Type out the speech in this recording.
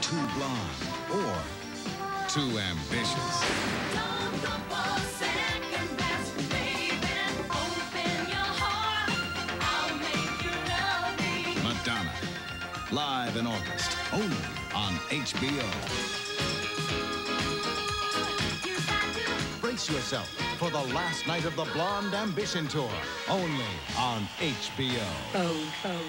too blonde or too ambitious. Best, baby. Madonna. Live in August, only on HBO. Brace yourself for the last night of the Blond Ambition Tour, only on HBO. Oh oh.